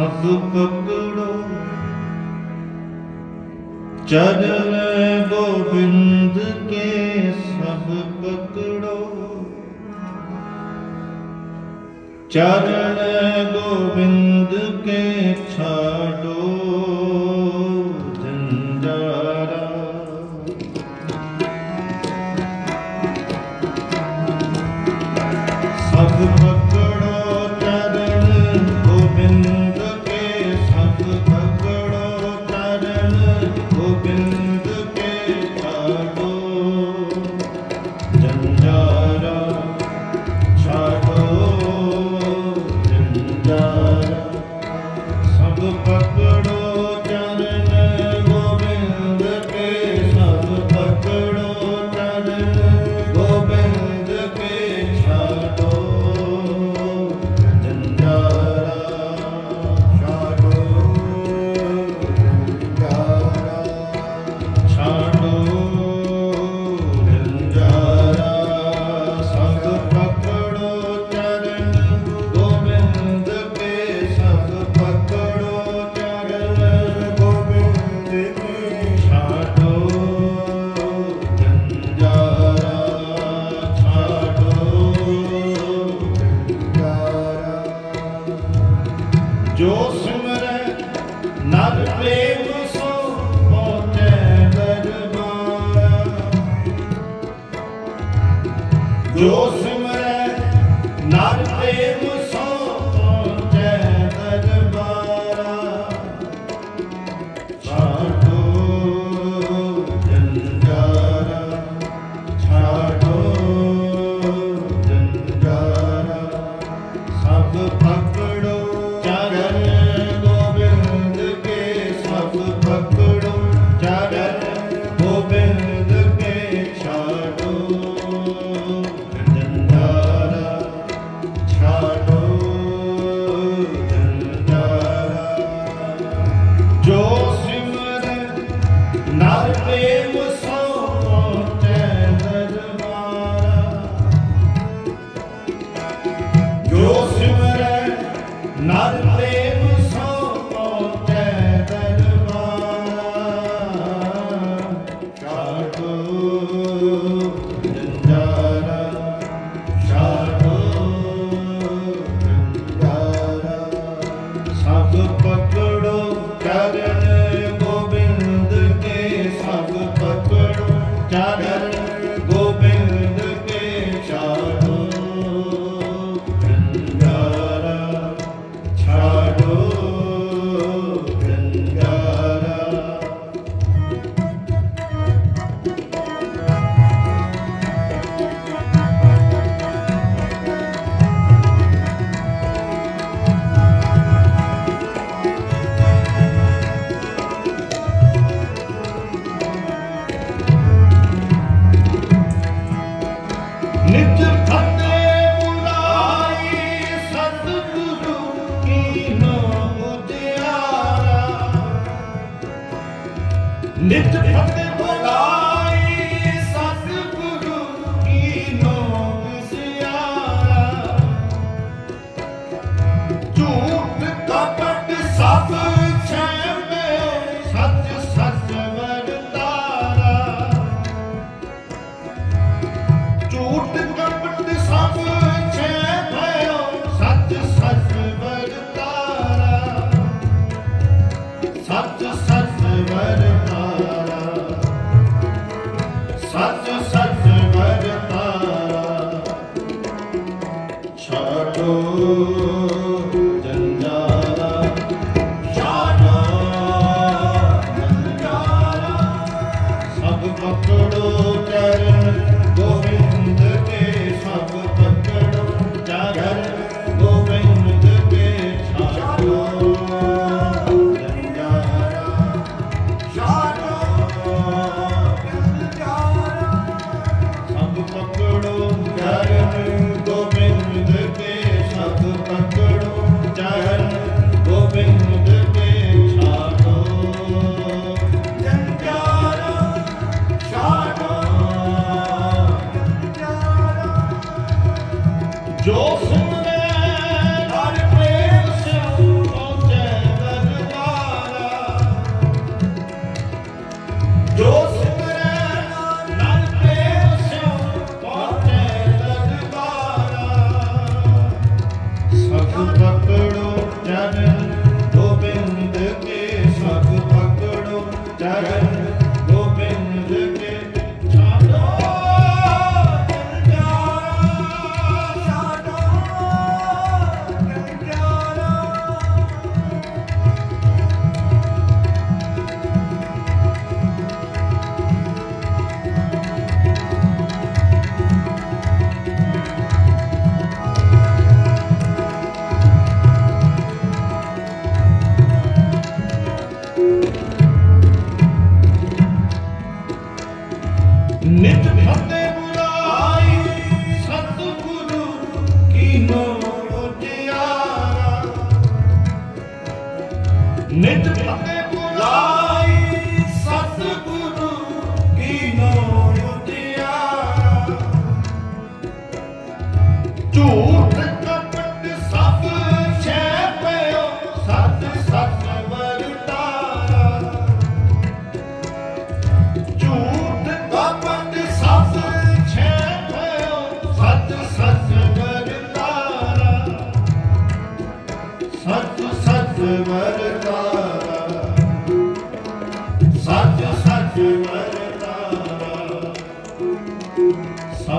ਸਭ ਪਕੜੋ। ਚਰਨ ਗੋਬਿੰਦ ਕੇ ਸਭ ਪਕੜੋ। ਚਰਨ ਗੋਬਿੰਦ ਕੇ ਛਾੜੋ। ਜੋ ਸਿਮਰੈ ਨਰ ਪ੍ਰੇਮ Not sad se vrata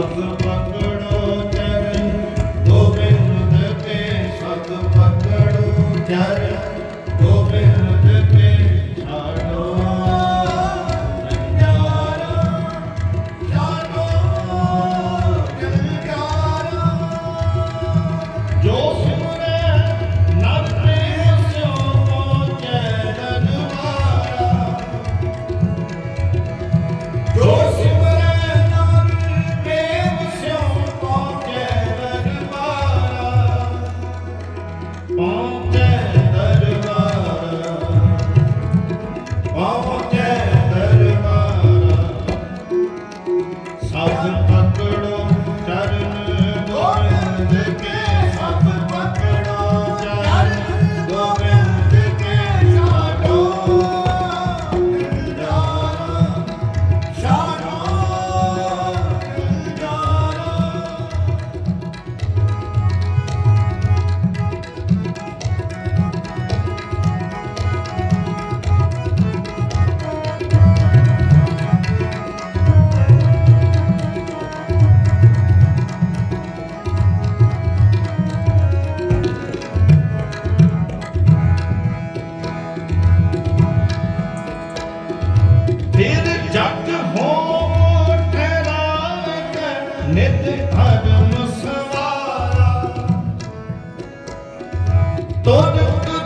Ладно.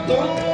Don't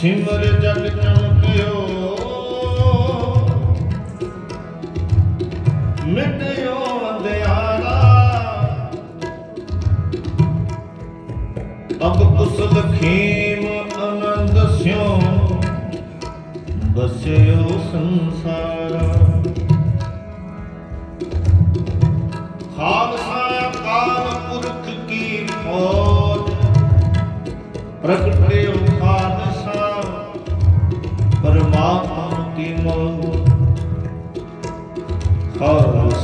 ਸਿਮਰ ਜਗ ਚਮਕਿਓ ਮਿਟਿਓ ਅੰਧਿਆਰਾ। ਅਬ ਕੁਸਲ ਖੀਮ ਅਨੰਦ ਸਿਓ ਬਸਿਓ ਸੰਸਾਰਾ। ਖਾਲਸਾ ਕਾਲ ਪੁਰਖ ਕੀ ਫੌਜ। ਪ੍ਰਗਟਿਓ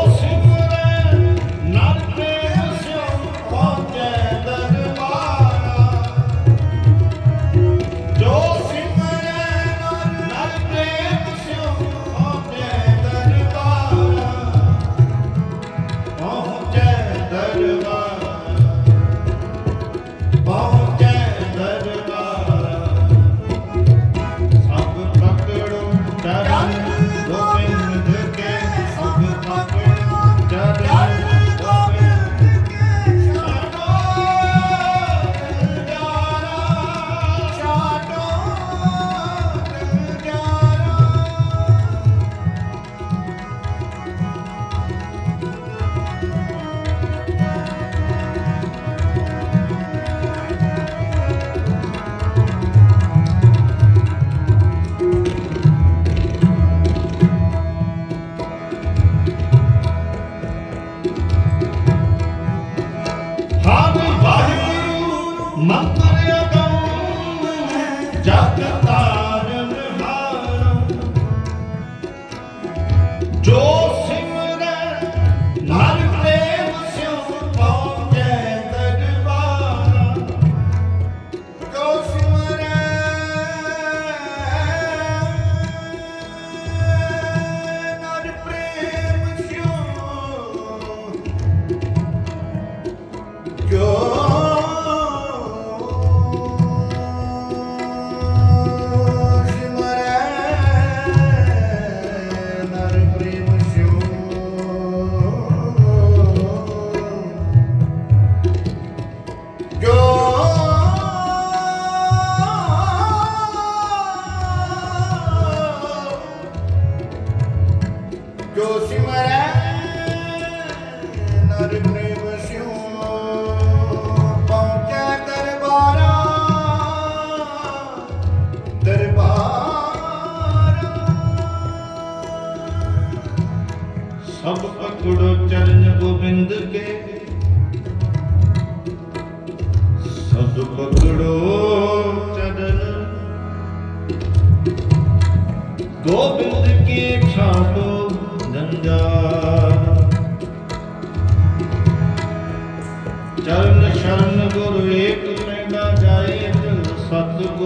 Deus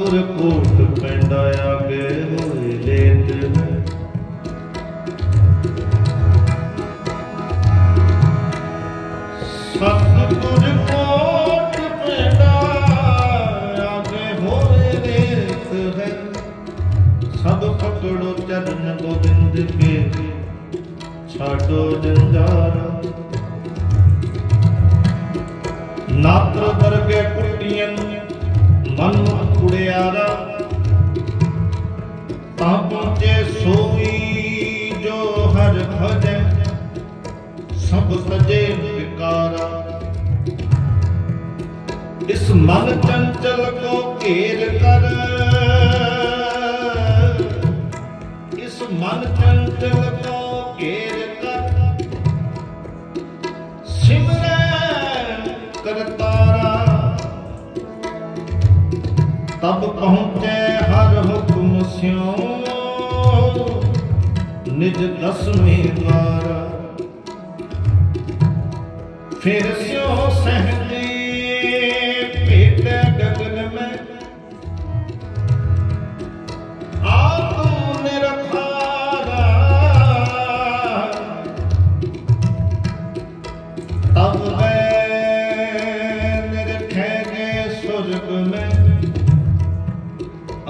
ਨੂਰਕੋਟ ਪੈਂਦਾ ਆ। ਮਨ ਚੰਚਲ ਕੋ ਘੇਰ ਕਰ। ਇਸ ਮਨ ਚੰਚਲ ਕੋ ਘੇਰ ਕਰ। ਸਿਮਰਨ ਕਰਤਾਰਾ ਤਬ ਪਹੁੰਚੇ ਹਰ ਹੁਕਮ ਸਿਉ। ਨਿਜ ਦਸਵੇਂ ਦਵਾਰਾ ਫਿਰ ਸਿਉ ਸਹਿ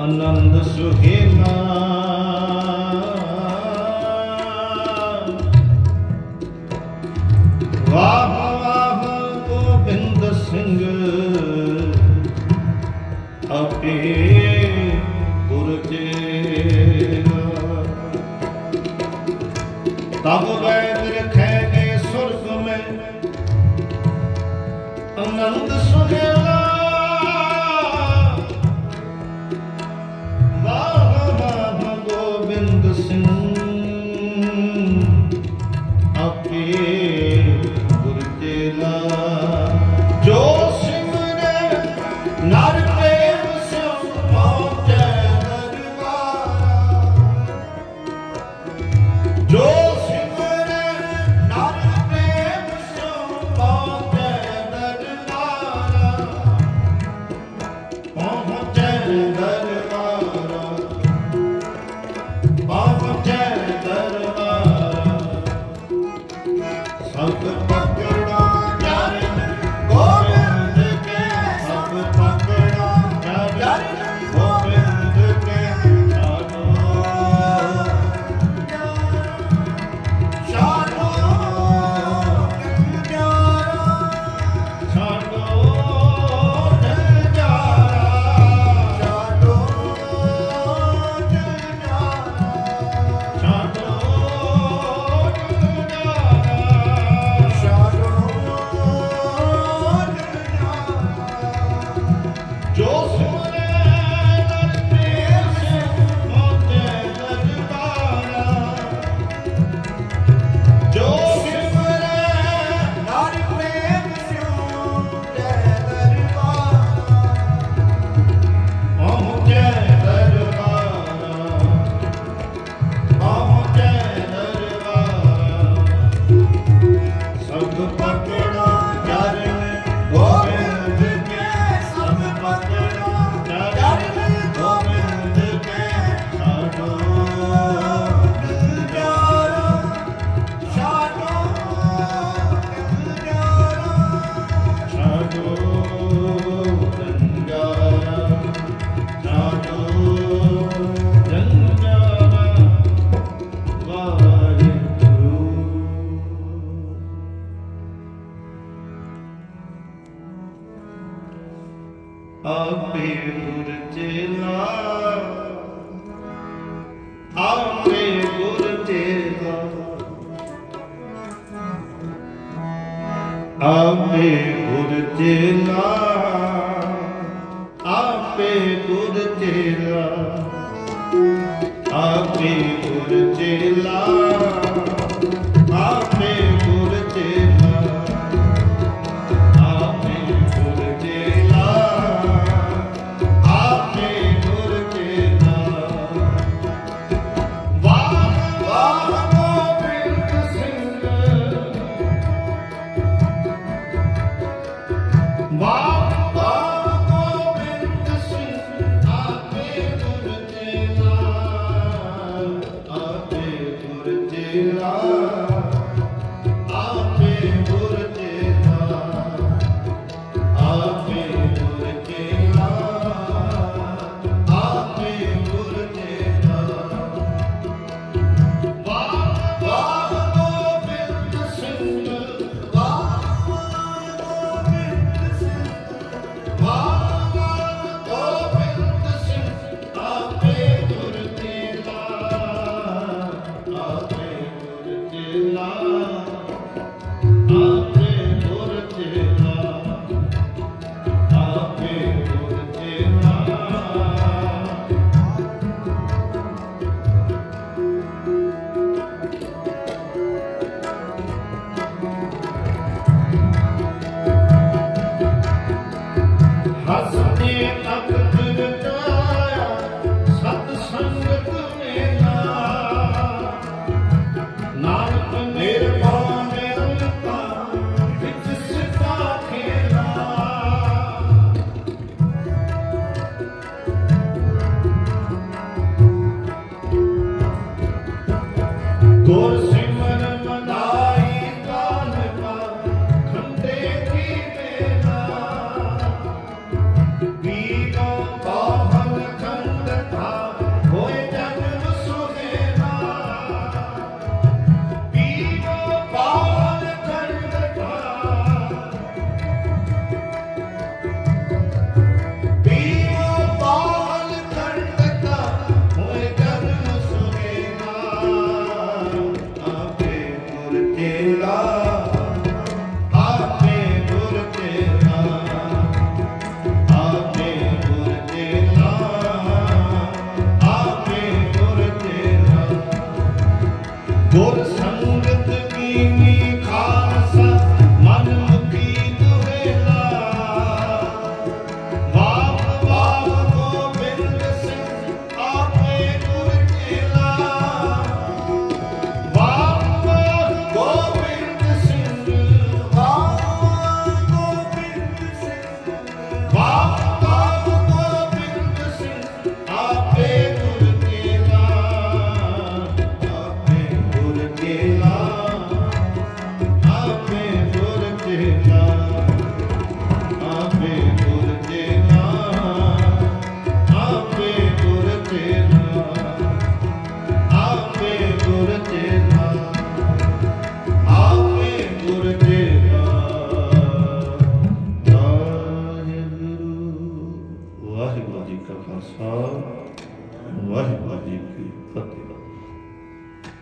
anand suhena